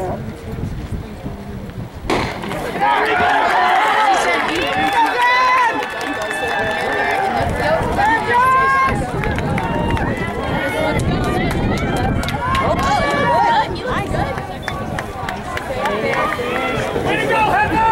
Way to go, Heather!